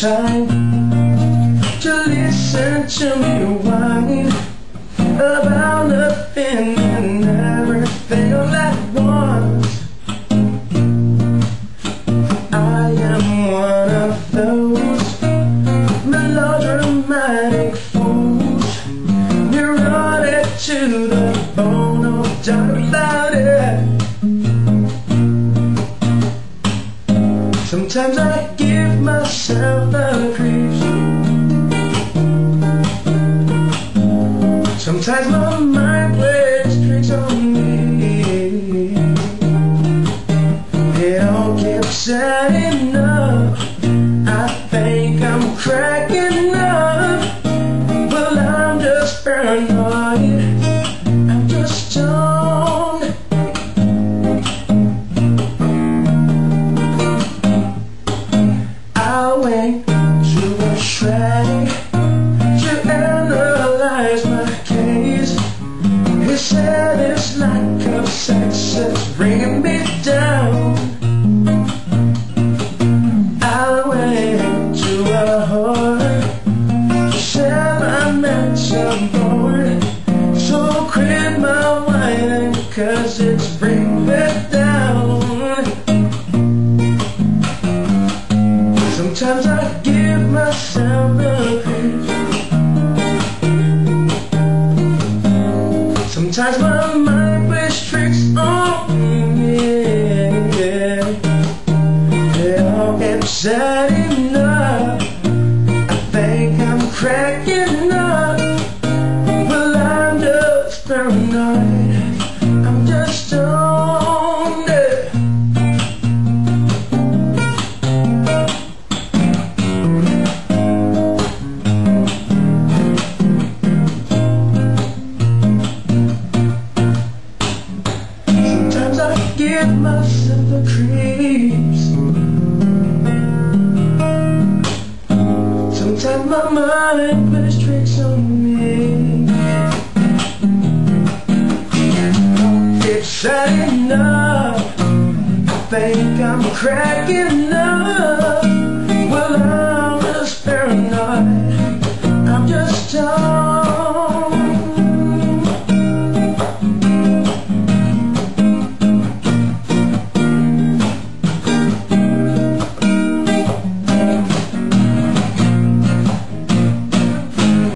time to listen to me whine about nothing and everything all at once. I am one of those melodramatic fools. Neurotic to the bone, no doubt about it. Sometimes I give myself a crease. Sometimes my mind plays tricks on me. It all keeps adding up. I think I'm cracking said it's lack of sex that's bringing me down. I went to a whore to sell my mental board. So quit my whining cause it's bringing me down. Sometimes I give myself a Sometimes my mind plays tricks on me. It all gets adding enough. I think I'm cracking I give myself the creeps. Sometimes my mind plays tricks on me. It's adding up. I think I'm cracking up.